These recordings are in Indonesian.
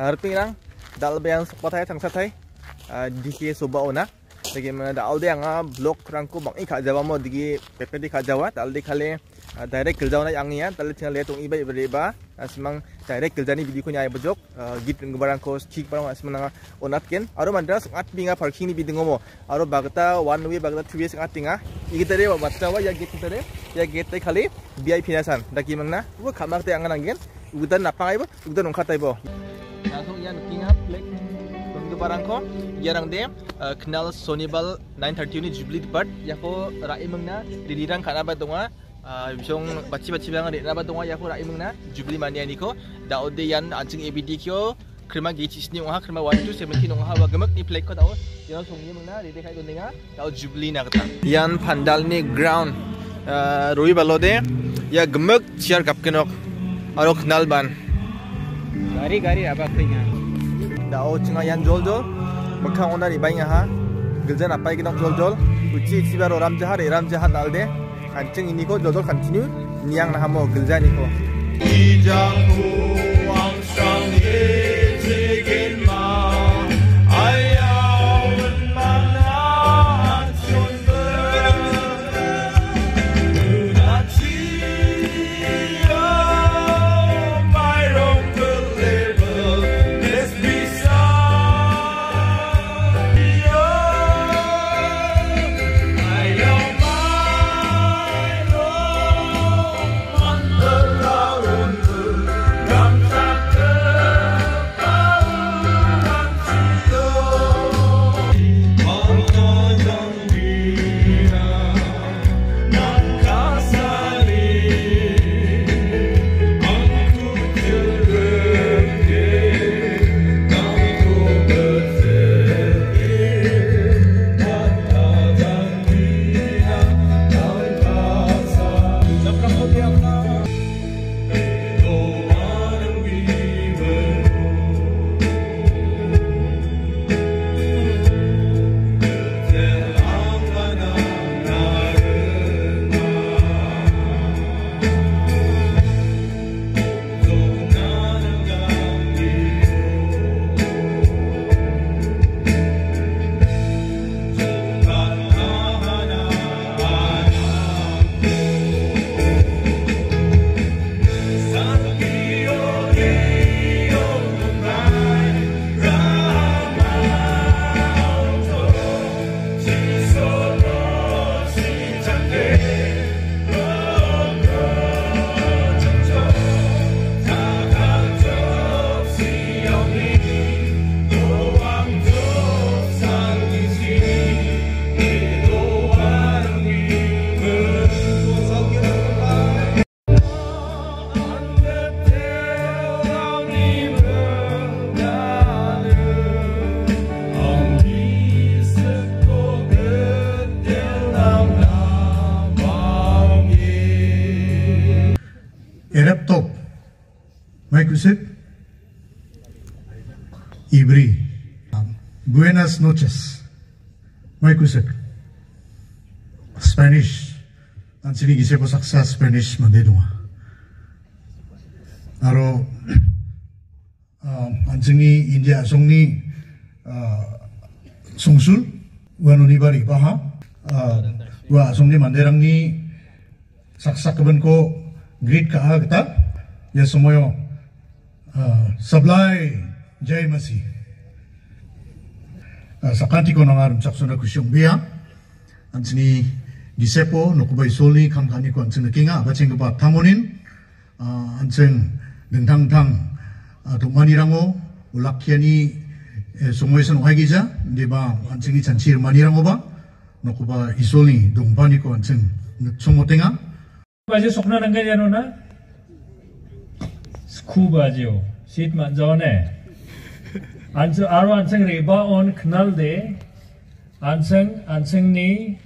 Arpingrang dal bayan spotai tangsatai dike soba ona. Dagi mana da alde anga blok rangko bang. Ikha jawa mo digi pepe di kha jawa. Dal di khale direct giljaw na yang ya. Dal tinggal letung iba iba iba asmang direct giljani video ko nyai bojok git ngbarang ko chik parang asmang onat ken aro mandra sangat binga parking ni bidingo mo aro bagata one way bagata two way sangat tinga igitare batta wa ya gate tare ya gate khali vip nasan dagi mangna wo khamak te angan anggen udan napang ibo udan ongkhat ibo langsung ya nukinga plek Untuk barang ko yarang de kenal Sonibal 930 ni Jubilee Depart. Yako rai mengna didirang kana ba donga Jom baca-baca yang ada rabat tonga yaku rai mengna jubli mania niko da ode yan anjing ebd kyo kerma gici sini ongha kerma one two seventeen ongha wa gemek ni plek ko tau yana sungi mengna rik kai gondenga tau jubli nakata yan pandal ni ground roi balode ya gemak ciar kapkenok arok nalban gari gari rabat ringa da o cinga yan jol jol mekang ona ri bainga ha giljan apaikina jol jol uci cibar oram jahat ram jahat alde kancing ini ko jol continue, niang nah mo giljan ini ko. Noches, Maikusip, Spanish, ang sinigise ko saksa Spanish mandedunga. Aro, um, ang singi India songni uh, songsul, wano ni bari paha, uh, wa songni manderang ni saksa kaban ko greet ka kita ya semuanya uh, sablay jai masih sakati ko nangarum c a k s u n a kusyong bia ang sini di sepo nukubai soli kamkani ko ang sini kinga bacing kapa tamonin ang sing dengtangtang 동만이랑어 올라키아니 송모에선 화기자 네바 안증이 잔치를 많이랑어 봐 놓고봐 이솔니 동반이고 안증 송모땡아 바지 속나는 게 되노나 스쿠바지오 시트 만자오네 안성 아로 안성 레바온 그날데 안성 안성니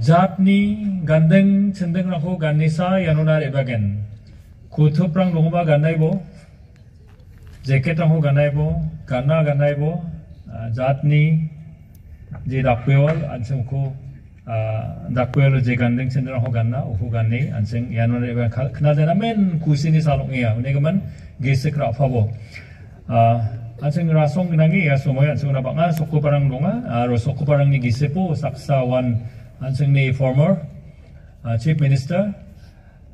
자트니 아, 간등 천등라고 간니사 야노나 레바겐. 구토프랑 로마 간나이보 제켓랑호 간나이보 간나 간나이보 자트니 제 닥베월 안성코 닥베월 제 간등 천등라고 간나 오후 간니 안성 야노나 레바 그날데나 맨 구신이 살롱이야. 내가만 그러니까 게스크라 파보. 아 anseng rasong ginangi ya sumoy anseng na banga soko parang donga aro soko parang ni gisepo saksawan anseng ni former uh, chief minister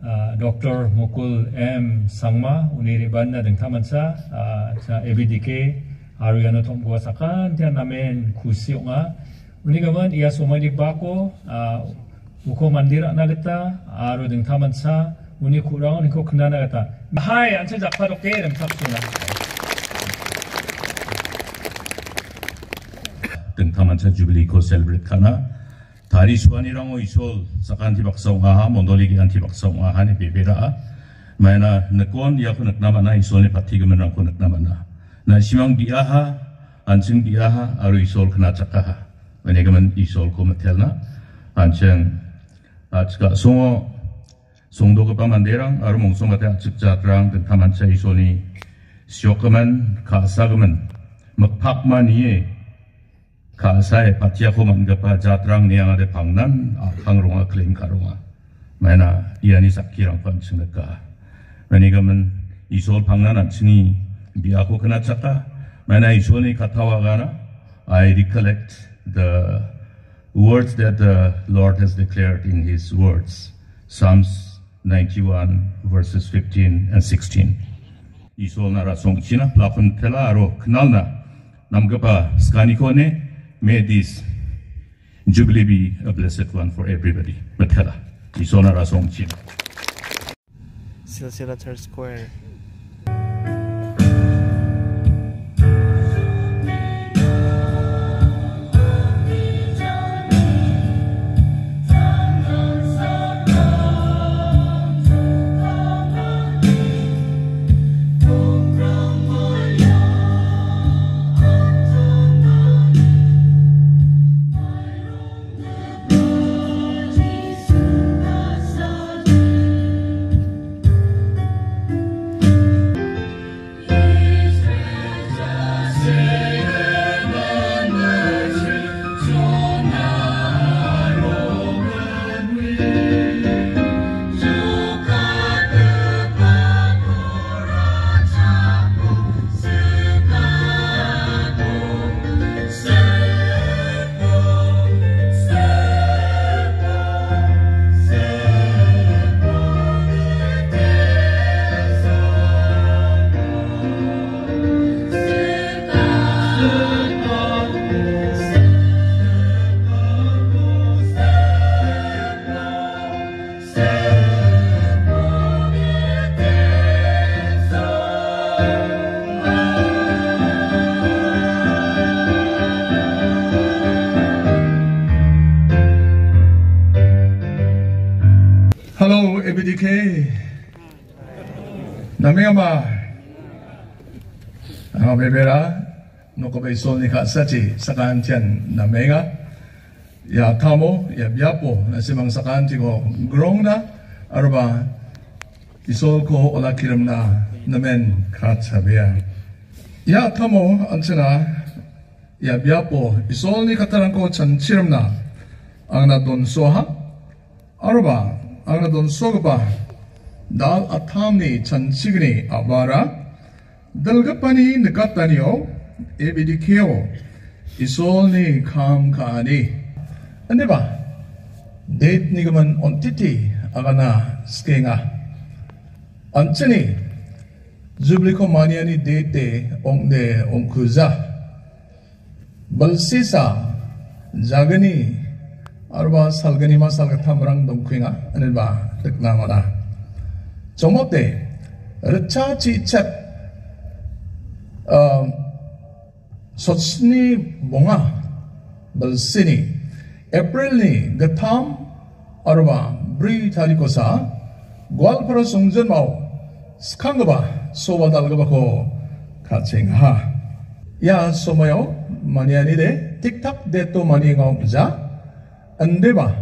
uh, Dr. Mukul M. Sangma uniriban na deng taman sa uh, sa ABDK aro yan utong gua sakan tiyan namin kusi nga uni gaman iya sumay di bako uh, uko mandira na kita aro deng taman sa uni kurangan iko kena na kita hai anseng jakpa doke deng tapsuna 등타만차 주빌리 코 셀브레트 카나 다리 수완이랑오 이솔 사칸티 박성하 몬돌리기 안티 박성하 하니 베베라 마이나 느꼰 야코 늑나마나 이솔니 파티그면 랑코 늑나마나 나 시망 비아하 안층 비아하 아루 이솔 크나 착하하 왜냐면 이솔 코메텔나 안층 아츠가 송어 송도가 빠만데랑 아루 몽송가테 아측자트랑 등타만차 이솔니 시오크만 가사그만 먹팍만이에 kaasai patia ko man gapa jatrang ade pangnan akang ronga klaim karonga mana iani sakirang pan chingka mani gaman isol pangnan anchini biako kana chaka mana isoli katawa gana i recollect the words that the lord has declared in his words. Psalms 91 verses 15 and 16 isol nara songchina plafun tela aro knalna. Namgapa skanikone May this Jubilee be a blessed one for everybody. Matela, Isona Rasong Chin. Silsila Square. มาเอาไปเวลานกไปสนนี่ค่ะสัจจสกันเทียนนะเมงอย่าทําโอย่าบยาปนะสิมังสกันที่ก็กรงนะอารบาอิโซโคอลาคิรมนานะเมนคราชาเบียอย่าทําโออันชนะอย่าบยาปอิโซนี่คตรังโกชันชิรมนาอังนาดนโซฮะอารบาอังนาดนโซกบา chigni abara, dalgapani nakataniyo, ebidikyo, isol ni kam kaani. Ano ba? Date ni gaman ontiti agana skenga. Anchani, Jubliko mania ni date ong de ong kuza. Balsisa, jagani, arba salgani ma salga 정오때 르차치첩 어, 소스니 몽아 멀스니 에프릴니 그탐 어르바 브리탈리코사 괄프로 송전마오 스칸거바 소바달거바코 가칭하. 야 소모요 마니아니데 틱탁 데또 마니가 부자. 안데바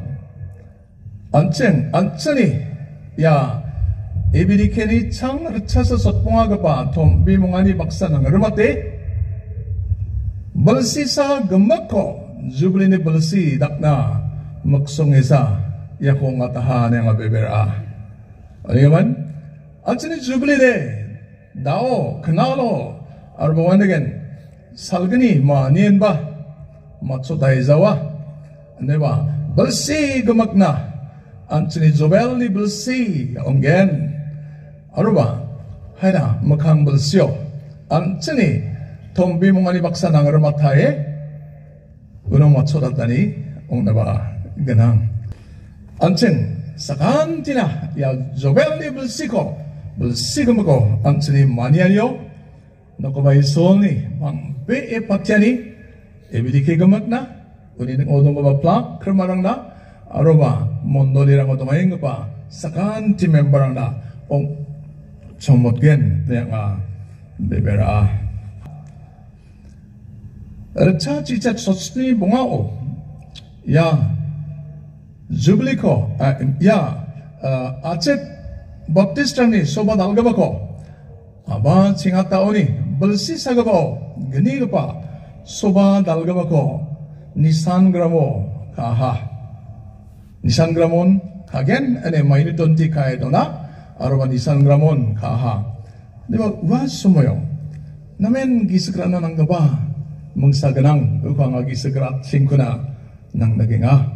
안쟁 안쩌니 야 에비리케니 창 르차서 솥봉하가 봐 톰비몽아니 박사는 얼마때 balsisa gemako jubli ni balsi dakna maksong isa ya ko nga tahan nga bebera ano yaman at sini jubli de dao kanalo arbawan again salgani ma nien ba matso dai zawa ne ba belsi gemakna antini jobel ni belsi ongen aruba haina makambal sio amtsini tombimungali baksa nangara matae unong matsodatani ongnaba ganang amtsin sakan tina ya jovel ni bulsiko bulsiko mako amtsini manianyo nokobay soni mang be e patyani ebidike gamak na uninang odong ba plak kremarang na aruba mondolirang odomayeng ba sakan ti memberang na ong chomot gen nga bebera Recha cicak sosni bungao ya jubliko ya acep baptistani sobat algabako. Aba chinga taoni belsi sagabo geni gapa soba dalgaba ko nisan gramo kaha. Nisan gramon kagen ane maini tonti aruban isang Ramon kaha. Di ba, was sumayo. Namin gisagra na ng gaba, mangsaganang upang agisagra singko na ng naging ah.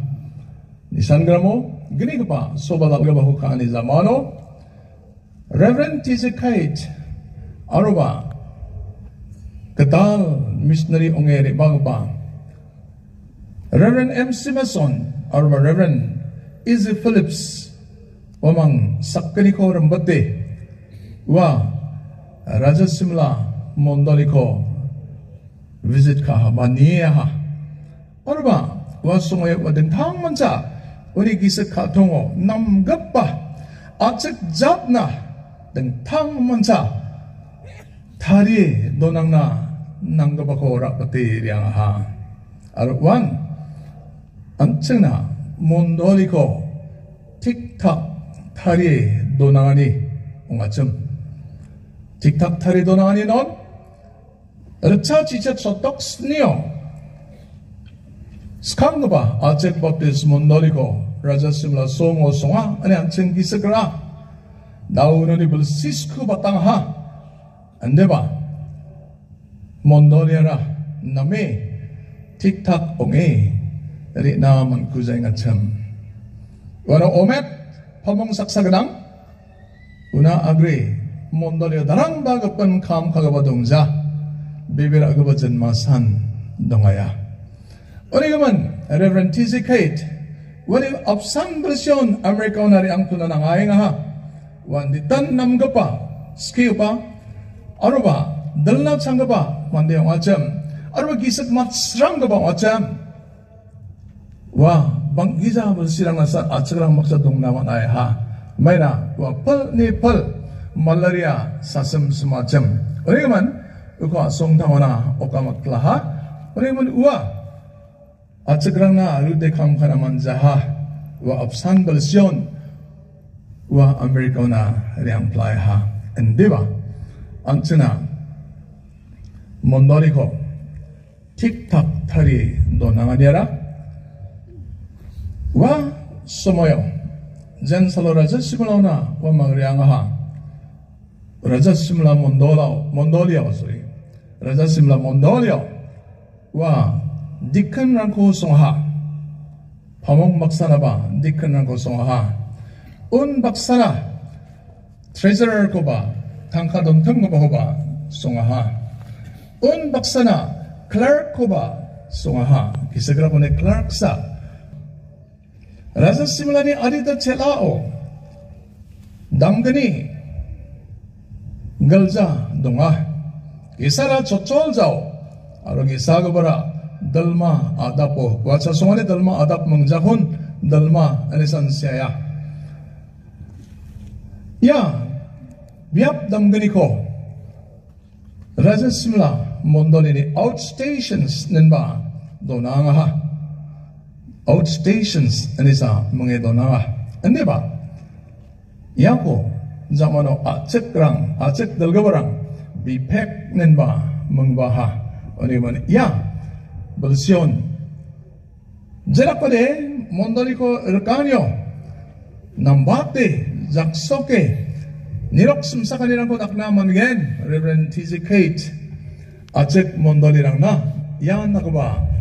Ni San Gramo, gini ka pa, sobat ang gaba hukaan ni Zamano, Reverend Tizikait, aruba, katal missionary ongeri bagba, Reverend M. Simason, aruba Reverend Izzy Phillips, वमं सक्कलिकोरम्बते वा राजसिमला मण्डलिको visit ka ha mania ha orba wa sungoy wa den thang mancha uri gisa kha thongo nam gappa achak japna den thang mancha thari donangna nanggaba ko rapati riang ha arwan anchna mondoli ko tik tak antsena mondoliko tiktak tari donangani ongachum tiktak tari donangani non Recha cicat sotok snio skangba acek baptis mondoliko 허몽삭삭이랑 은하 아그레 몬달리아 다랑 바급건 감카가바동자 비베라 그바전 마산 동아야 Uli gaman, Reverend T.C. Kate, wali of sang version Amerika na ang tunan ng ayang ha. Wanditan nam ka pa, skiyo pa, ano ba, dalnat sang ka pa, wandi ang acham, ano ba gisat matsrang ka ang acham. Wow, bang giza silang nasa at sa karang maksadong naman ay ha. May na, wapal ni pal, malaria sa semacam. Ano man, uka song tama na o kamatlaha, ano man uwa. At sa karang na alude kam ka naman zaha, wa absan balsyon, wa Amerika na riyang play ha. Hindi ba? Ang sina, mondoliko, tik tak tari do nanga 와 소모요. 젠설로 라자 시물라오나? 원망을 양하하. 라자 시물라 몬돌라 몬돌리아 소리. 라자 시물라 몬돌리아 와 니큰 랑코 송하 파몽 박사나바 니큰 랑코 송하 온 박사나 트레저럴 고바 강카돈 텅고바 호바 송하하. 온 박사나 클라크 고바 송하하. 기스그라보네 클라크사. Adita chelao damgani galja donga kisara chochol jao aro gisaga bara dalma adapo wacha songani dalma adap mangjahun dalma anisan siya ya biap damgani ko Raja simula mondolini outstations nenba donanga ha outstations anisa mange donanga ande ba yako zamano acek rang acek dalgabarang bipek nenba mengba ha oni man ya belsion jerak pade mondoliko rekanyo nambate jaksoke nirok sumsakanirang ko naknaman gen Reverend T.Z. Kate 아직 몬돌이랑 나 야나가 봐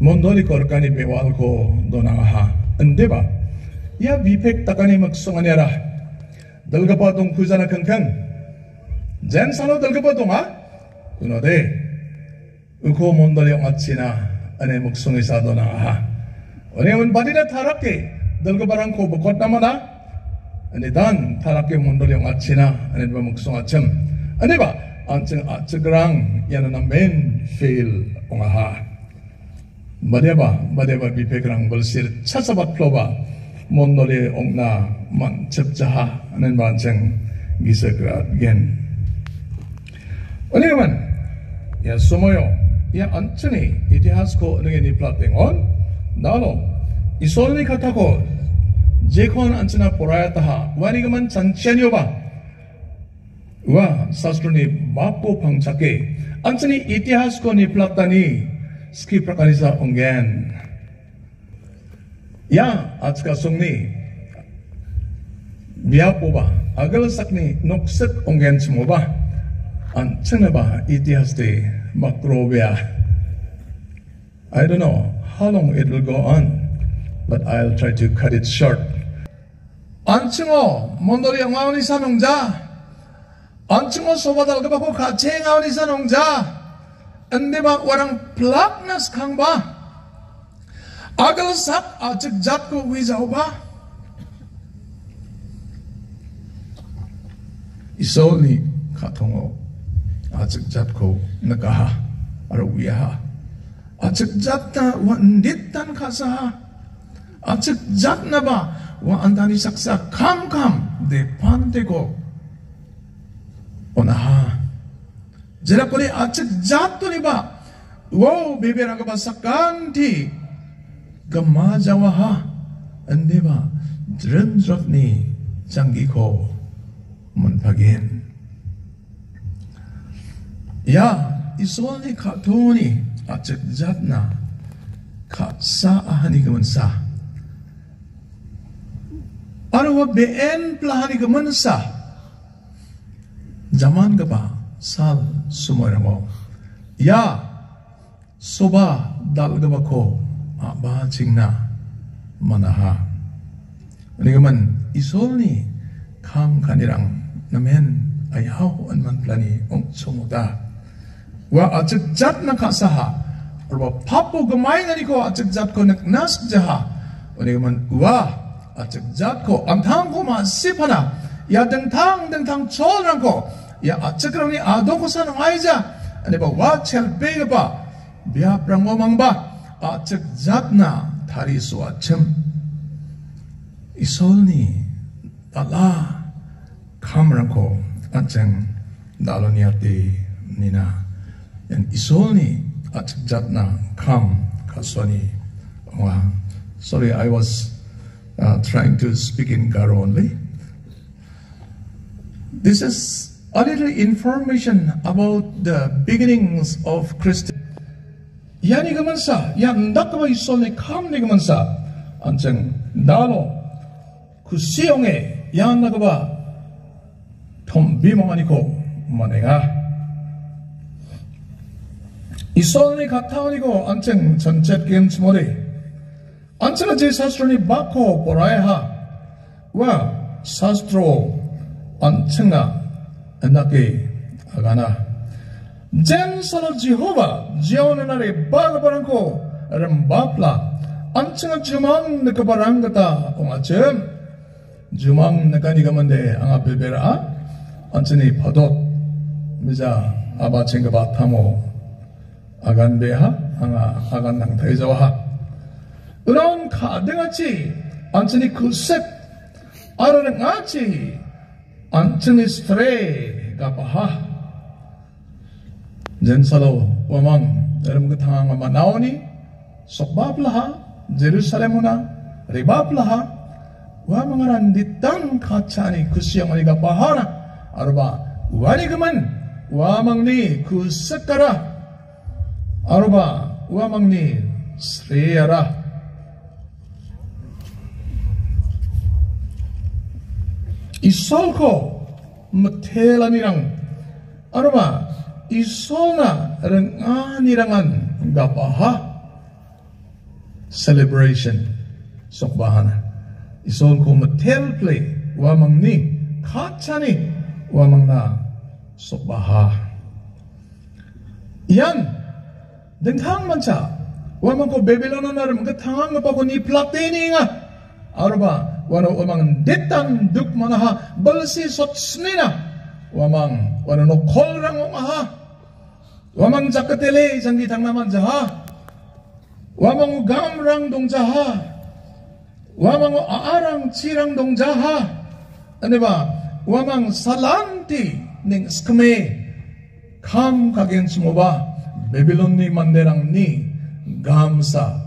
몬돌이 거르까니 배워알고 너나가 은데 봐야 비팩 따까니 막송하냐라 늙어봐 동 구자나 킁킁 젠사노 늙어봐 동아 그노데 으고 몬돌이 아치나 안에 목송이 사도나가 어려운 바디나 타락게 늙어봐랑 코 버컷 나마나 ani dan thalake mondol yang achina ani ba muksong acham ani ba ancheng achegrang yana na main fail 머레바 머레바 비백랑 벌실 차사바클로바 몬노리 옥나 만 접자하 하는 만생 기석라 겐 어려면 ya semuanya ya anteni itihas ko dengan ini platting on nalo isol ni kata ko jekon antena poraya taha wani gaman chanchen yoba wa sastro ni bapo pangchake anteni itihas ko ni plattani ski प्रकारिसा ओंगेन या आज का सुंगनी बियापोबा अगल सकनी नोक्सक ओंगेन चमोबा अंचनबा इतिहास दे makrovia. I don't know how long it will go on, but I'll try to cut it short. 안층어 몬돌이 영화원이 사농자 안층어 소바달 그바고 같이 영화원이 사농자 Ande ma warang plaknas kang ba. Agal sak acak jat ko ba. Isau ni katongo acik jat ko nakaha arawiyaha. Acik jat na wa nditan kasaha. Acak jat na ba wa antani saksa kam kam de pante ko. Onaha jera kole achak jat to ni ba wo bebe raga ba sakanti gama jawaha ande ba dren drop ni jangi ko mun pagin ya isoni ka toni achak jatna ka sa ahani gaman sa Arwa BN pelahari ke mensa. Zaman ke ba? Sal semua mo. Ya, soba dal sab सब सुमरमो या सुबा दालगबको आबा चिंगना मनाहा निगमन इसोलनी खाम खानिरang namen ayaw an man plani ong sumuda wa atsat na kasaha or papo gamay nga niko atsat ko nagnas jaha. Nigaman wa atsat ko ang tang masipana. Ya dengtang dengtang cholrang ko 야 등탕 등탕 초랑고 야 아직그러니 아도고사는 아이자 아니 봐 와첼 베이바 비아프랑고 망바 아직 잡나 다리수 아침 이솔니 달라 감랑고 아쟁 나로니아티 니나 연 이솔니 아직 잡나 감 가소니 와 sorry I was uh, trying to speak in Garo only. This is a little information about the beginnings of Christianity. Yani gamansa, yan nakaba isone kamne gamansa, anjeng nalo kusiong에 yan nakaba 덤비멍하니고 만해가 이선이 가타오니고 안청 전체 게임스 모리 안청아 제 사스로니 바코 보라에하 wa 사스트로 안청아 and not gay. Agana. Jensen of Jehovah, Jeonenare Bagabaranko, Rambapla, Anchang Jumang Nakabarangata, Omachem, Jumang Nakanigamande, Angapebera, Anchani Padot, Miza, Abachengabatamo, Aganbeha, Anga, Agandang Taizawaha. 그런 가등같이 안전히 글쎄 아르는 같이 stre gapaha jen salo wamang dalam ketang manaoni sokbab laha Jerusalem una ribab laha wa mangaran ditang kacani kusyang ani gapahana arba wani gaman wa mangni kusekara arba wa mangni 이솔코 막텔라니랑 아르마 이솔나 랑아니랑한 나바하 celebration. sokbahana isol ko materplay wamang ni katsani wamang na sokbaha yan denghang mancha wamang ko bebelona na rin tangang pa ko ni platini nga arba wano wamang detan duk manaha balsi sot snina. Wamang wano no kolrang ha wamang jakatele jangi tangnaman jaha. Wamang gamrang dongjaha wamang aarang cirang dongjaha ano ba wamang salanti ning skme kam kagen sumoba Babylon ni manderang ni gamsa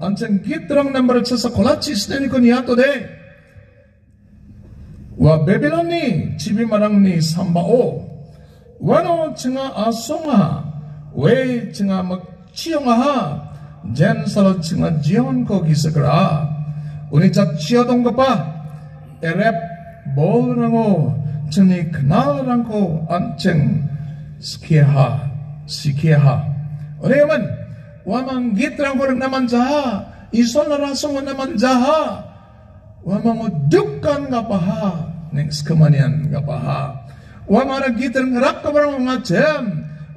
엄청 기트랑 넘버를 쳐서 골라치 스테니콘 야또데 와 베빌론니 지비마랑니 삼바오. 와노 증아 아송아. 왜 증아 막 치영아 젠서로 증아 지온 거기서 그라. 우리 자 치어동 거봐. 에랩 뭐라고 증이 그나랑고 안증 스키하 스키하. 어려면 isol na rasong naman jaha wamang dukkan ngapaha ning skamanian ngapaha wamang git rang rak kabarang nga jem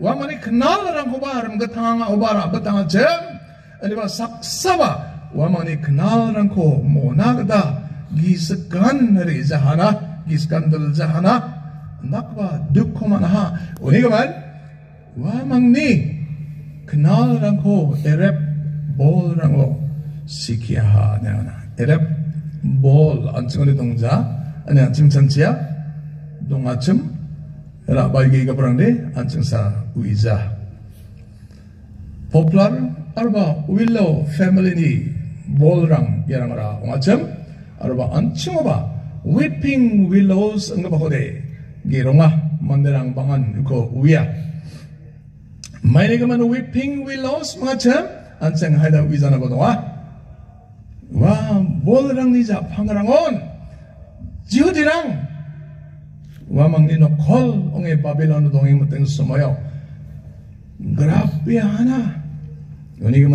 wamang ni knal rangko bar mga tanga ubara batanga jem Ano ba saksaba wamani kenalan ko monagda giskan ri jahana giskan dal jahana. Nakba dukko manaha uni gaman wamang ni kenalan ko erep bol rango sikiha neana erep bol ancingali dongja ani ancing chancia dongacem ra bagi ka perang de ancing sa uiza. Popular arba willow family ni bolrang yarangara ongacham arba anchimoba weeping willows ang bahode gironga manderang bangan ko uya gaman weeping willows mga cham anchang haida wizana bodwa wa bolrang ni ja pangarangon jiudirang wa mangni no kol onge babylon dongeng muteng sumoyo grabe hana Yun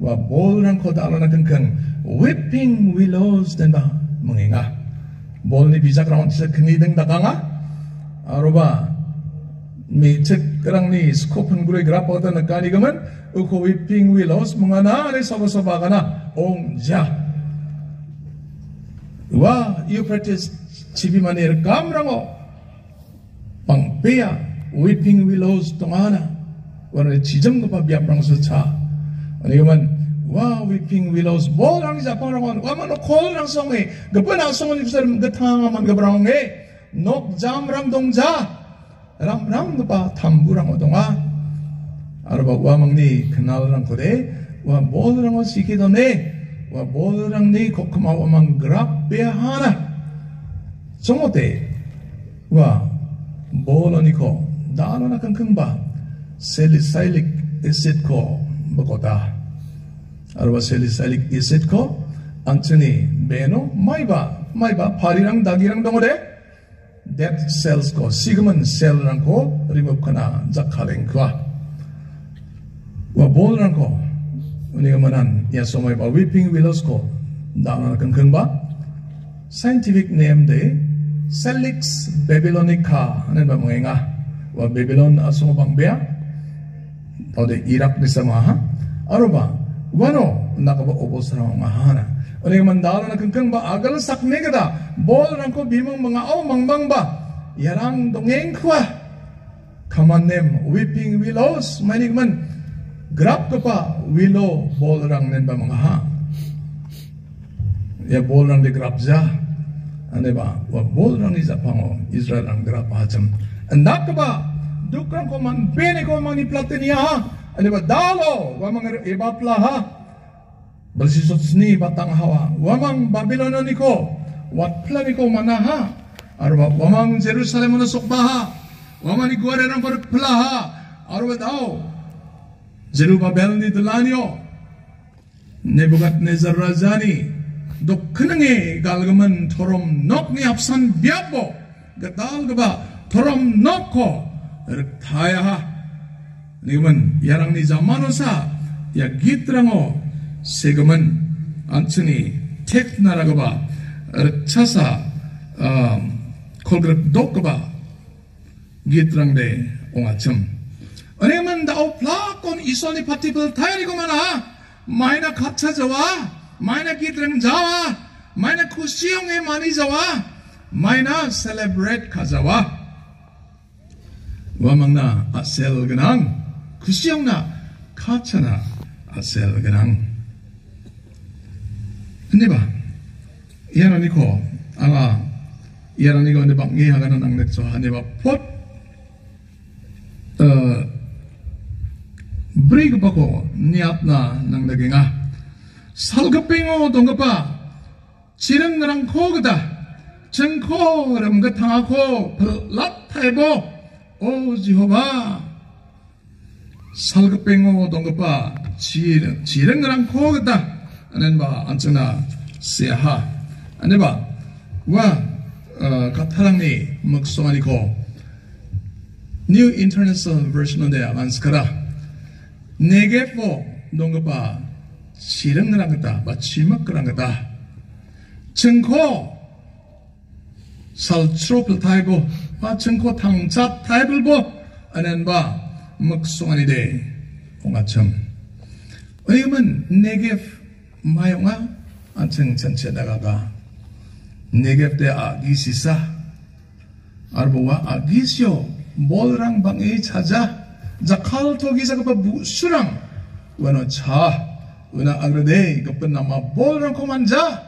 wa bol rang ko dalo na whipping willows den ba bol ni bisa kerang sa knideng dakanga aroba mi cek kerang ni skopen gure grapa ta na kani gaman uko whipping willows mengana ni saba saba kana ong ja wa you practice chibi manir kamrango pangpea whipping willows tongana warna 지점 거 비압랑서 차 아니면 와 weeping willows bol랑 자파랑원 와만 콜랑 성에 그뻔한 성은 입사람 그 탕아만 그브랑에 녹잠랑 동자 람 라운드 바 담부랑 오동아. 어, 아르바 와망니 그날랑 고대. 와 모드랑 오 시키더네. 와 모드랑 니 코크마 와망 그라베 하나. 정오대. 와 모로니코 나로나 깡깡바. 셀리사일릭 에셋코 먹었다. 아르바 셀리사일릭 에셋코 안츠니 메노 마이바. 마이바 파리랑 닭이랑 동어래 dead cells ko sigmund cell rang ko remove kana zakhaleng kwa wa bol rang ko uni manan ya somai ba weeping willows ko dana kan kan ba. Scientific name de Salix babylonica anan ba mga wa Babylon asong bang bea. Ode Irak ni samaha aroba wano nakaba ubos raw mahana ode mandalo na ಒಲೆಗೆ ಮಂದಾಲನ ಕಂಕಂಗ್ ಬಾ ಅಗಲ ಸಕ್ನೆಗದ ಬೋಲ್ ರಂಕೋ ಭೀಮಂಗ್ ಮಂಗ ಔ ಮಂಗ್ಬಂಗ್ ಬಾ ಯರಾಂಗ್ ದೊಂಗೆಂಗ್ ಕ್ವಾ ಕಮನ್ನೆಮ್ ವಿಪಿಂಗ್ ವಿಲೋಸ್ ಮನಿಗ್ ಮನ್ ಗ್ರಾಪ್ ಕಪ ವಿಲೋ ಬೋಲ್ ರಂಗ್ ನೆನ್ ಬಾ ಮಂಗ ಹಾ ya bol rang di grab za. Ane ba? Wa bol rang ni zapango israel rang grab hacham anda ka ba? Dukran ko man bene ko man ni platenia ha? Ane ba? Dalo wa mang ebapla ha? Basisot sni batang hawa. Wamang Babilonon iko. Wat plan iko manaha. Aruba wamang Jerusalem na sukbaha. Wamang iguare ng Aruba Arba tao. Zerubabel ni Delanyo. Nebuchadnezzar Razani. Dokkenenge galgaman torom nok ni apsan biabo. Gatal gaba torom nok ko. Rektayaha. Nigman, yarang niza zamanosa. Ya gitrango. Ya gitrango. 세금은 안토니 택 나라가바 어, 차사 어, 콜그룹 도그바 기트랑데 옹아첨. 어네만 나오 플라콘 이소니 파티블 타이리고만아 마이나 갑차자와 마이나 기트랑자와 마이나 쿠시용의 마니자와 마이나 셀레브레트 가자와. 와망나 아셀 그낭 쿠시용나 카차나 아셀 그낭. 근데 봐, 이하나니 코, 아가, 이하나니 코, 근데 막, 이하가나 낙내초, 하니 봐, 폿, 어, 브레이크 받고, 니 앞나 낙내갱아, 살급빙어 동급아, 지름 너랑 코그다, 증코, 그럼 그 당하고, 라타이보, 오, 지호바, 살급빙어 동급아, 지름, 지름 너랑 코그다, nên bà anh chúng ta sẽ ha anh bà và các thằng này mặc số anh cô New International Version에 만스카라 내게 포 농가바 시름 그런 거다 마치막 그런 거다 증코 살트로플 타이고 마증코 탕자 타이블보 아낸바 먹송아니데 공아첨 어이금은 내게 마영아, 안청 전체 나가가, 내게때 네겝대 아기시사? 아르보와 아기시오. 몰랑 방에 찾아. 자칼 토기사 그바 무수랑. 원어 차. 은하 아그레데 그바 나마 몰랑 코만자.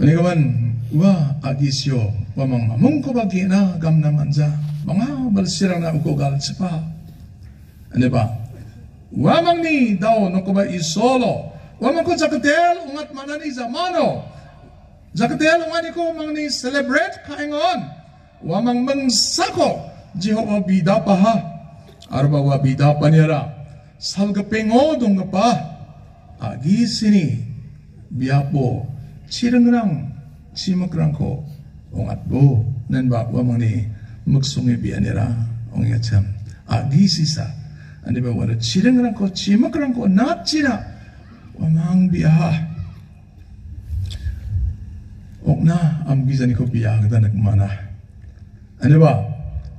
아니가만 와 아기시오. 와망 마몽코바기나 아, 감나만자. 망아 벌시랑나, 우고 갈치파 아니바 Wamang ni dao nokoba isolo. Wamang ko jakatel ungat manani zamano. Jakatel ungani ko mang ni celebrate kaingon. Wamang mengsako Jehova bidapa ha. Arbawa bidapa nira. Salgapengo dongapa. Agi sini biapo cirengrang cimakrangko ungat bo nan bakwa mang ni magsungi bianira ongetsam agi sisa. Ani ba wala chilang lang ko, chimak lang ko, na chila. Wamang biyaha. Ok na, ang bisan ko biyaha kita nagmana. Ani ba?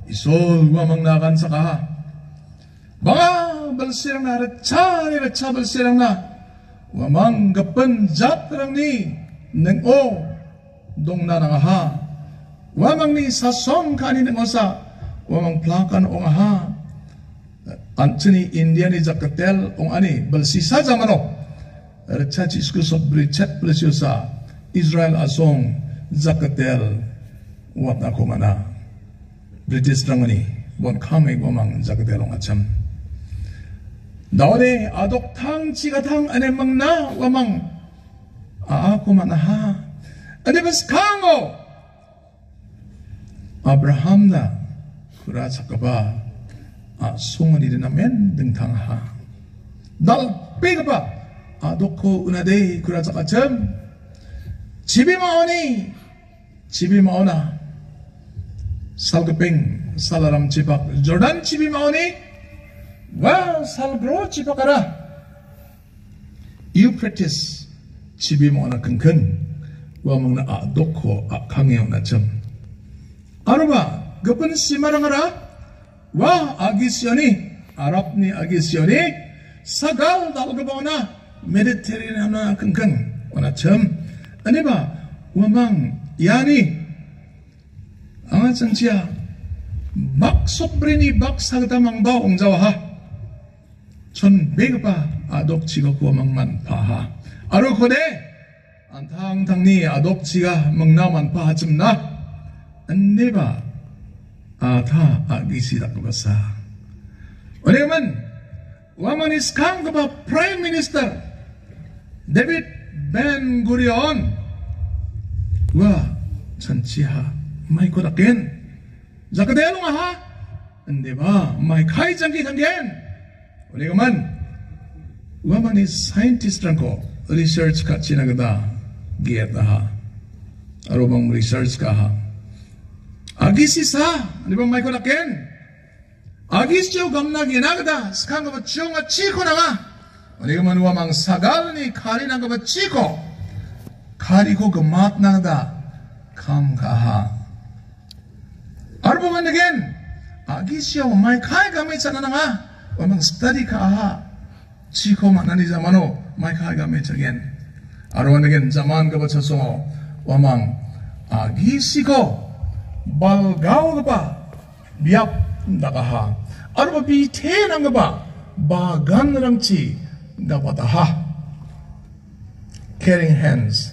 Isol wamang nakan sa kaha. Baka balsirang na, ratsa ni ratsa balsirang na. Wamang gapan jatrang ni, nang o, dong narangaha. Wamang ni sasong kanin ng osa, wamang plakan o ngaha. Anthony Indiani Zacatel ong ani balsisa zamano Rechachi skusot brichet preciosa Israel asong Zacatel wat na kumana British rangani bon kamay bomang Zacatel ong acham 나오네 아독탕 지가탕 안에 막나 와망 아아고만하 아니면스 강호 아브라함나 그라 작가바 아, 송은 일어나면 능탕하. 날 빼가봐. 아 놓고 은하데이 그라자가 점. 집이 마오니 집이 마오나 살그뱅 사다람 집합 조단 집이 마오니 와 살그로 집합가라. 유프레티스 집이 마오나 끙끙. 와 먹나 아 놓고 아 강해오나 점. 아르바 그분 씨마랑하라? 와 아기시언이 아랍니 아기시언이 사갈 달그보나 메디테리아나 끙끙 오나첨 아니바 와망 야니 앙아 정치야 막 속브리니 막 사그다망바 옹자와하. 전 메그바 아독지가 구워망만 바하. 아로코데 안탕탕니 아독지가 먹나만 파하쯤나. 안네바 아다 아기시라고 가사 왜냐면 waman is kang ba Prime Minister David Ben Gurion. Wa sanchiha may ko dakin zakadelo nga ha? Hindi ba? May kay jangki kanggen uli kaman waman is scientist lang ko. Research ka sinagda. Giyata ha. Arubang research ka ha. Agisi sa di ba may kodakin? Agis siya gamna ginagda, skang ba siya nga chiko na nga. Ano man wamang sagal ni kari na ka ba chiko, kari ko gamat na da, kam kaha. Arbo man again, agis siya may kai gamit sana na nga, wamang study kaha, chiko man na ni zamano, may kai gamit again. Arbo man again, zaman ka ba sa sungo, wamang agis ko, balgaw ka ba, biap nakaha. Ano ba biten ang ba? Bagan chi napataha. Caring hands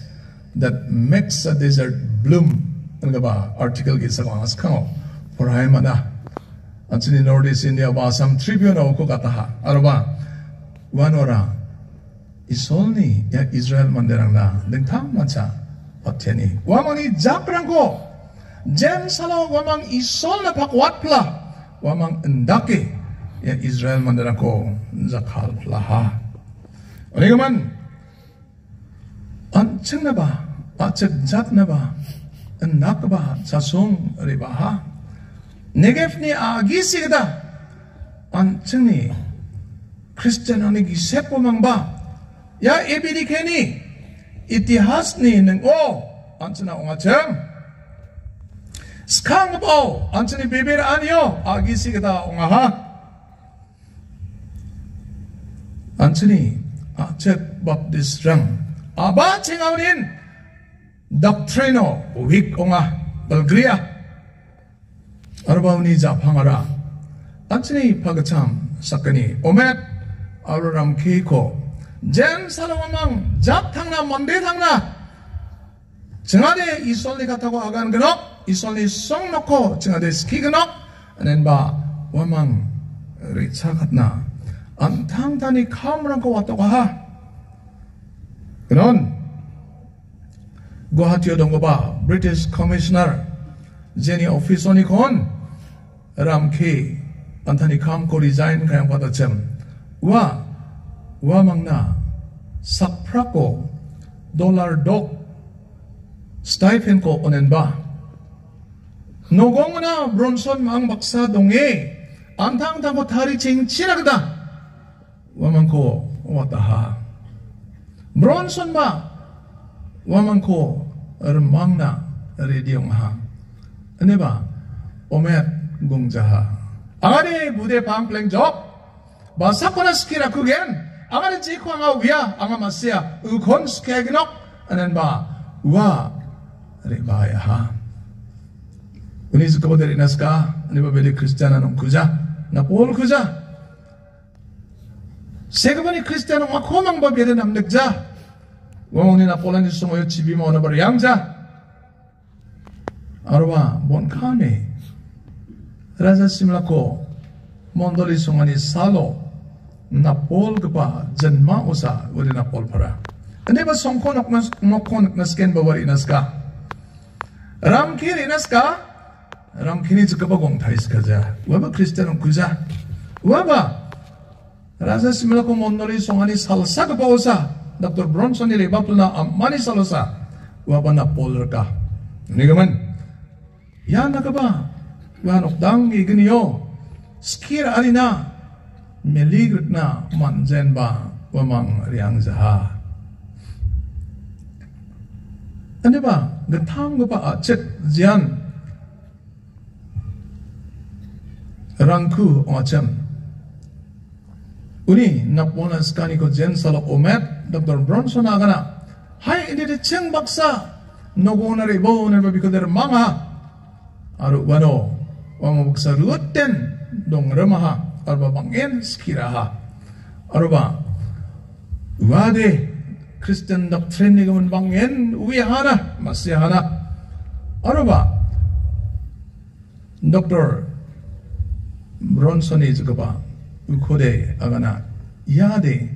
that makes a desert bloom. Ano ba? Article git sa mga skang. Purahay man na. At sini Northeast India ba some tribune ko kataha. Ano ba? Wanora. Isol ni ya Israel manderang na. Dengtang mancha. Pateni. Wamani jakrang ko. Jem salo wamang isol na pakwat pla. Wamang endake. Ya Israel manderang ko. Zakal plaha. Oleh man. An ceng na ba? Acek jat na ba? Enak ba? Sasong riba ha? Negev ni agisi kita. An ceng ni. Kristen ani gisep mang ba? Ya ebidi keni. Itihas ni neng o. 스캉보 안토니 베벨 아니요! 아기시게다 옹아하. 안토니 아책 밥디스랑. 아바 칭아우린 닥트리노 윅 옹아. 벌그리아 아르바우니 자팡아라. 안토니 파그참 사건이 오멧 아우르람 케이코. 젠 사랑왕 잡탕나 먼데 탕나 증아대 이솔리 같다고 아간 그nok 이솔리 쏙 놓고 증아대 스키 그nok 낸바 와망 리차 같나 안탕단이 카무랑고 왔다고 하 그런 Guwahati dong ba British Commissioner Jenny office ni kon ram ke antani kam ko resign kayang pada cem wa wa mangna sakpra ko dollar dok stipend ko onen ba nogong na bronson mang baksa donge antang tang ko tari ching chinagda wa mang ko wataha Bronson ba? Waman ko remangna radio ha. Ano ba? Omet gungjaha. Angani bude pangpleng job. Basa ko na skira kugen. Angani jiko anga wiya anga masya. Ukon skegnok. Anan ba? Wa ribaya ha. Uni suka dari naskah. Ano ba beli Kristiyana nung kuja? Napol kuja. 세그만이 크리스티아노 막 호망 법에는 ribayaha. Oni su kao deri naska, oni ba bili kristijanom kuja, na pol kuja. Sega bani kristijanom akomang ba bili nam nekja. Wong ini na polan ni sumoyo cibi mau na bar yangja. Arwa bon kami. Raja simlako mondoli sungani salo na pol jenma usa wadi na pol para. Ini ba songko nak mas mokon nak nasken bawari naska ram kiri naska ram kini jikaba gong thais kaja waba kristian kuja waba Rasa simula ko mondoli songani salsa ka pausa. Dr. Bronson ni na amani salsa. Waba na polar ka. Ini kaman. Ya na ka ba? Wanok dang igniyo. Skir alina. Meligrit na manzen ba? Wamang riang zaha. Ano ba? Datanglah acet zian ranku ocem. Uni napona skani ko jen salak omet Dr. Bronson agana. Hai ini di baksa. Nogona rebo nerba bikoder manga. Aru wano. Wama baksa dong remaha. Arba bangin skiraha. Aruba. Wade. kristendom, treeningen mange uehana, masihana. Araba, Dr. Bronson is gaba, ukode agana, yade,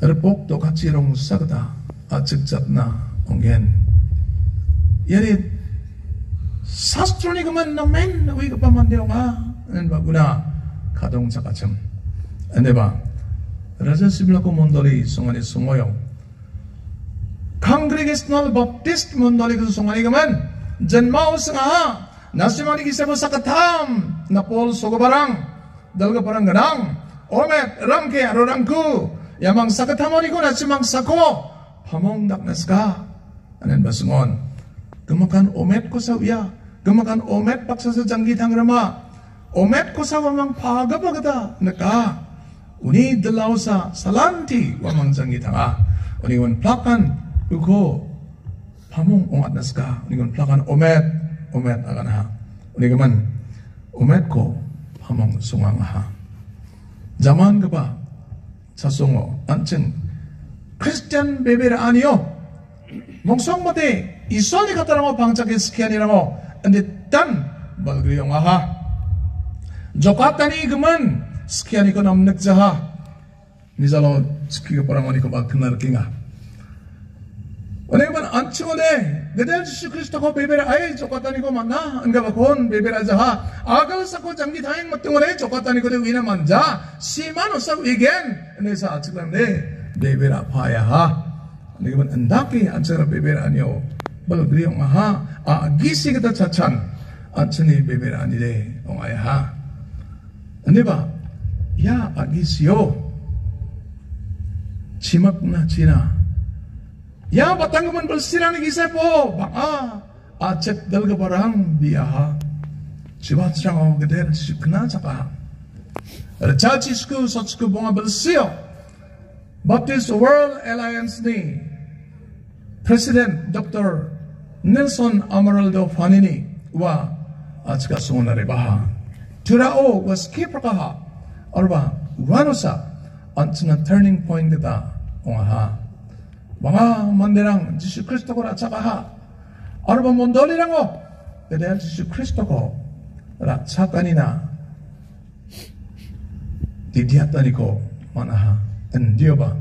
repokto kachirong sagda, achikchapna, ongen. Yari, sastro ni gaman namen, uy kapamandeong ha, and baguna, kadong sakacham. Ano ba? Raja siblako mondoli songani songoyo Congregational Baptist mondoli ko songani kaman janmao nga nasimani kisebo sakatam na pol sogobarang dalga parang ganang omet ramke arorangku yamang sakatamoni ko nasimang sako pamong daknaska anen basungon. Gemakan omet ko uya gemakan omet paksa sa janggi tangrama omet ko sa wamang uni dalaw sa salanti wamang janggi tanga uni wan plakan uko pamong ongat naska. Uni wan plakan omet. Omet akan ha. Uni gaman omet ko pamong sungang ha. Zaman ka ba sa sungo. Anchen Christian bebera aniyo mongsong mati isoli kataramo pangcaki sekianiramo andi tan balgriyong aha jokatani geman Sekian ikon am nek jaha. Nizalo sekian paramani ko bak nar kinga. Oleh ban anchone gedel Yesus Kristo ko bebera ay jokatani ko manna anga bakon bebera jaha. Agal sako jangi thaing matung oleh jokatani ko de wina manja. Siman usab igen nesa achilam ne bebera phaya ha. Lekiban andaki anchara bebera anyo. Bal griyong ha a gisi kita chachan. 안천이 베베라 아니래 엉아야 하 아니바 ha Ane ba ya agisyo chimak na china Ya batanggaman bersirang lagi saya po baka acek dal barang biaha Sibat siyang ako gader sikna saka Rajaji sku sot bunga bersio Baptist World Alliance ni. President Dr. Nelson Amaraldo Fanini. Wa achka sunare baha. Turao was 얼바 우라노사 언츠나 터닝 포인트다. 옹아하. 왕아 만데랑 지수 크리스토고라 차가하. 얼바 몬돌이랑어 대대한 지수 크리스토고라 차가니나. 디디아따니고 마나하. 엔디오바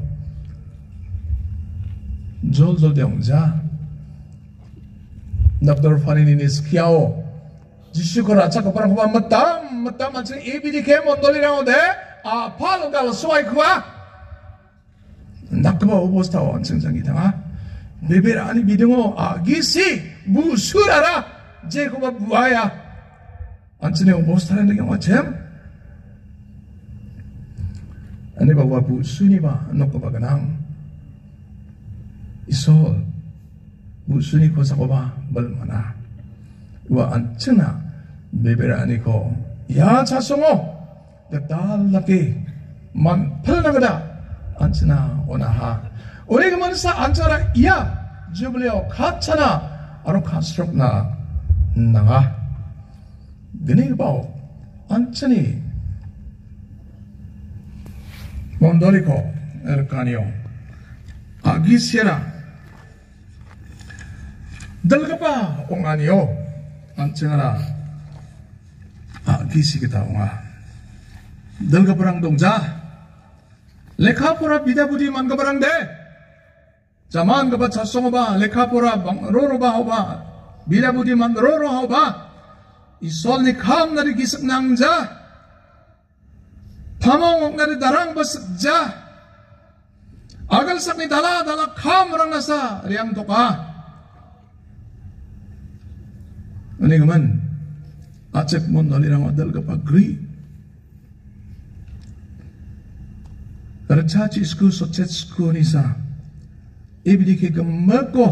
졸졸대옹자. 납돌 파니니니 스키아오. jishukura chaka para huwa matam matam anche ebidi ke mondoli na ode a palo gal swai kuwa nakba obosta wan sengsangi ta 베벨 아니 미등어 아기시 무수라라 제고가 부하야 안치네 오모스타는 경우 잼 아니 바와 부순이바 놓고 바가낭 이소 무순이 고사고바 멀마나 와 안치나 레벨 아니고 야 자성어! 내딸라비 만 팔나가다. 안치나 오나하. 우리가 만사 안자라. 야! 주블레오 가차나. 아로 가스럽나. 나가. 너네 봐오 안치니. 몬도리코 에르카니오. 아기시라. 달가바 옹아니오. 안치나라. किसी किताऊंगा दिल का परंग दो जा लेखा पूरा विद्या बुद्धि मन का परंग दे zaman ka ba cha song ba lekha pora ro ro ba ho ba. Budi man ro ro ho isol ni kham na ri gisak nang ja pamong na darang ba sak agal sak ni dala dala kham rang na riang toka, ini ani mon dalirang adal kapagri Rachachi sku sochet sku nisa. Ibidi ke gemako.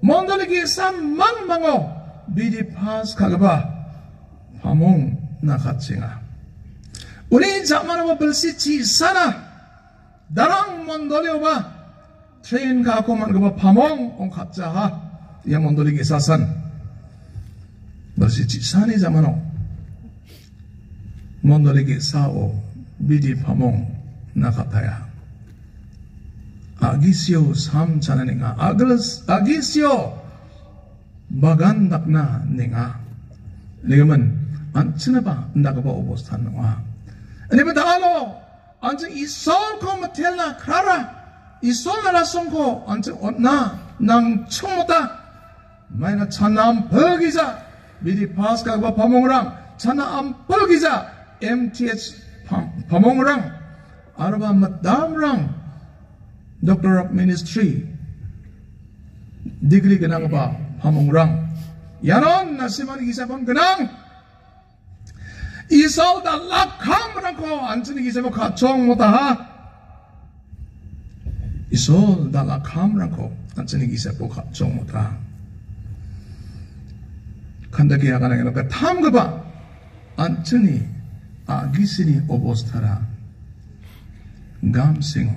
Mondali ke sam mang mango. Bidi pas kagaba. Zaman apa belsi ci sana. Darang mondali oba. Train ka man gaba pamong ong. Yang mondali ke sasan. Znači, sani za mano. Mondo reki sao, vidi pamon, nakataya. Agisyo sam chana ninga. Aglas, agisyo! Bagan dakna ninga. Ligaman, anchina ba, nakaba obostan nunga. Ligaman dalo, ancha isol ko matela krara. Isol na rasong ko, ancha otna, nang chumota. Mayna chanam pergiza. 미리 파스카가 파몽랑 차나 am pergiza MTH pamongrang arba madamrang doctor of ministry degree ganang ba pamongrang yanon nasiman gisapon ganang isaw da lakham rang ko anchini gisapo kachong mo ta isaw da lakham 간다게 야가나게나가 다음과 봐. 안전히 아기스니 오보스타라. 감싱어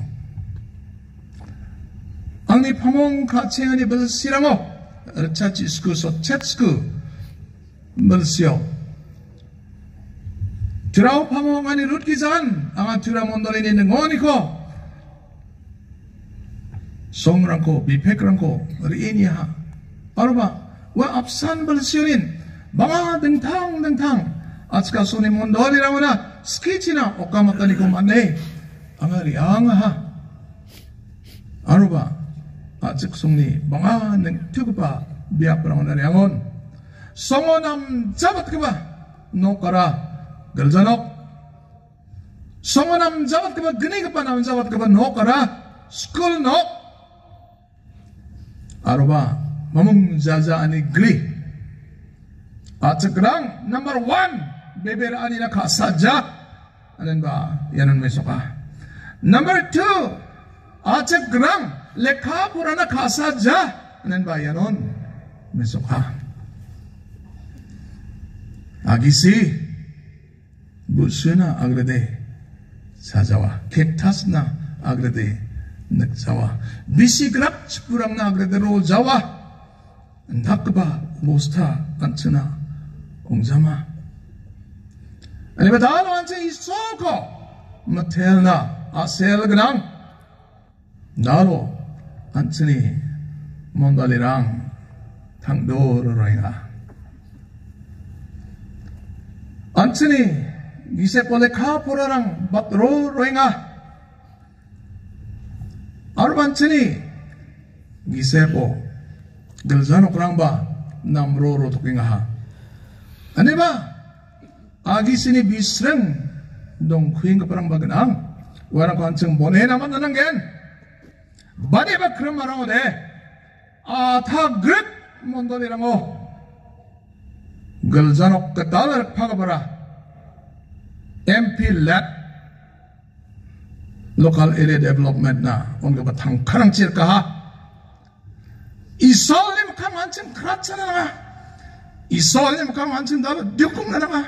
아니 파몽 가치하니 벌시라모. 차치스쿠 소챗스쿠 벌시오. 드라우 파몽 아니 룻기산 아마 드라몬돌이 있는 거니코 송랑코 미팩랑코 리니하. 바로 봐. Wa absan belsionin banga dengtang dengtang atska suni mondoli rawana skichina okamatani ko mane angari angaha aruba. Atsik sungni banga neng tukupa biak perangon angon. Songonam jabat keba. Nokara. Geljanok. Songonam jabat keba. Geni kepa nam jabat keba. Nokara. School nok. Aruba mamung jaja ani gli atsakrang number one. Beber ani na kasaja anan ba yanan mesoka number two. Atsakrang lekha purana kasaja anan ba yanon mesoka agisi busuna agrade sajawa. Ketasna agrade nakjawa bisigrak chpurang na agrade ro jawa nakba mosta antena ongjama ane badal wanche isoko mathelna asel gnang nalo anchini mondalirang thangdor rainga anchini gise pole kha porarang batro rainga arbanchini gise po dalzano kurang ba namroro to kinga ha ane ba agi sini bisreng dong kuing ka parang baganang wala ko ansang bone naman na nanggen bade ba kram marang ode 아타 그릇 몬도이랑 오 글자노 그다를 파가봐라 MP 랩 local area development na on ga batang karang chir ka ha isolim kam hancin kratchana na isolim kam hancin dal dukum na na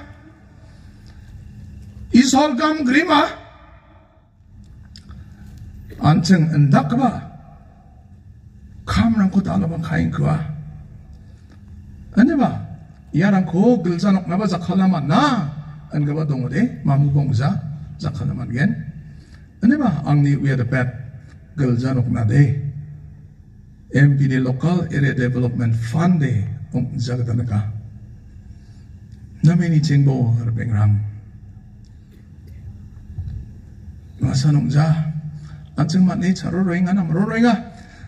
isol gam grima hancin endak ba kam rang ko dalabang kain kwa ano ba yaran ko gelsanok naba zakhalaman na an gaba dongo de mamu bongza zakhalaman gen ane ba angni we the pet gelsanok na de MPD Local Area Development Fund de pong zagatan ka. Namin ni Chingbo Harpeng Ram. Masanong za. At sing mat ni charoroy nga nam roroy nga.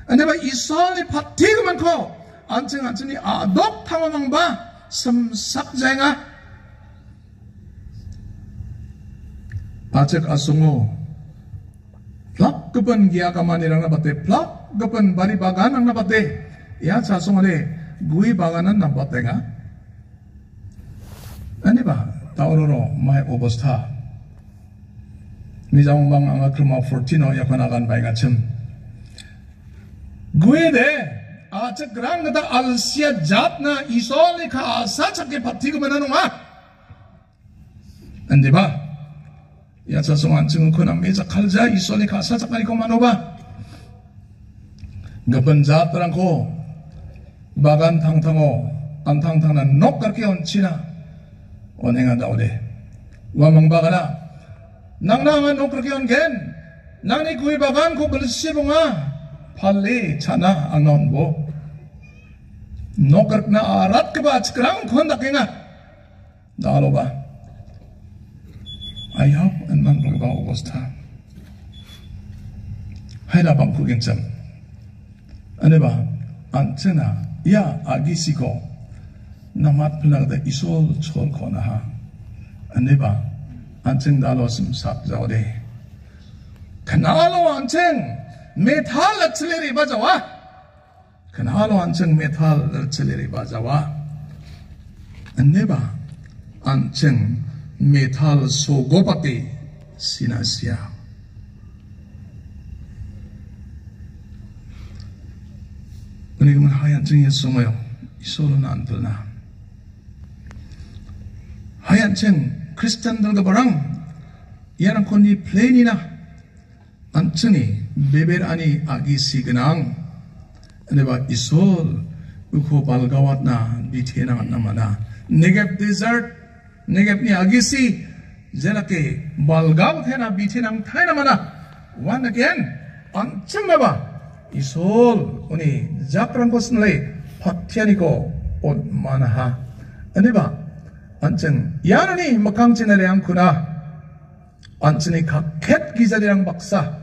Ano ba isol ni pati man ko. At sing at sing ni adok tamamang ba. Samsak zay nga. Patik asungo. Plak kepen gia kamani rang nabate plak kepen bari bagan ang nabate. Ya sasong ale gui baganan nabate nga. Ani ba tauroro mai obostha mijaung bang anga kruma 14 yakanagan bai ngachem gui de Ya sasongan cengku na meza kalja isole kasa sakali ko manoba. Gabanjat terang ko. Bagan tang tango. Antang tang na nok karki on china. Onenga daude. Wamang bagala. Nang nangan nok karki on gen. Nang ni kui bagan ko bersih bunga. Pali chana anon bo. Nok karkna arat ke ba chikrang kon dakenga. Daloba ayo enam puluh tahun bos ta hai la bang kugen cem ane ba antena ya agi siko namat pelak de isol chol kona ha. Ane ba anten dalo sim sak zau de kanalo anten metal atsileri baja wa kanalo anten metal atsileri baja wa ane ba anten metal sogopati sinasya. 하얀 증에 숨어요. 이소는 안 들나. 하얀 증, 크리스탄들과 바랑 얘는 건니 플레인이나 안증이 레벨 아니 아기 시그낭 그 내가 이솔 우코 발가왔나 니테나 만나마나 네게 디저트 내게 미 아기시 제라케 말가우 테나 비체남 타이나마나 완again. 안침마바 이솔 오니 자프랑 코스널레 파티아니고 온마나하 아니바 안증 야르니 막강진에 대한 구나 안증이 각켓 기자리랑 박사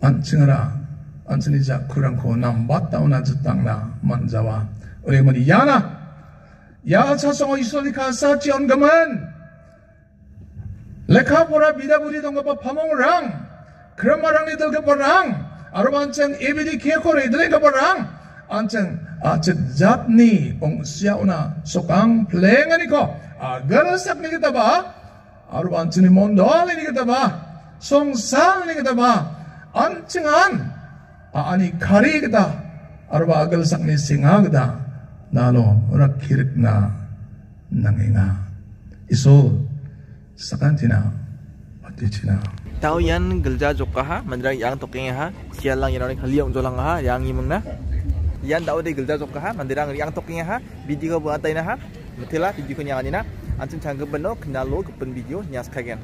안증하라 안증이 자쿠랑 고남 맞다오나 즉당나 만자와 우리 어머니 야나 八つさんを一緒にかさちおんがまん。レカポラビダブリドンがパパモンラン。クラマランリドルがパラン。アロバンチェンエビディケコレドレがパラン。アンチェン、アチェザプニ、オンシアオナ、ソカン、プレンガニコ。アガラサクニキタバ。アロバンチェンモンドーリニキタバ。ソンサーニキタバ。アンチェンアン。アニカリキタ。アロバアガラサクニシンアグダ。Ora kirik na nanginga iso sakantina patichina tau yan gelja jokka ha mandrang yang toking ha sial lang yan khali ong jolang ha yang imung na. Yan tau de gelja jokka ha mandrang yang toking ha video buat na ha mutila video ko nyangani na. Antum changgep beno kenalo kepen video nyas kagen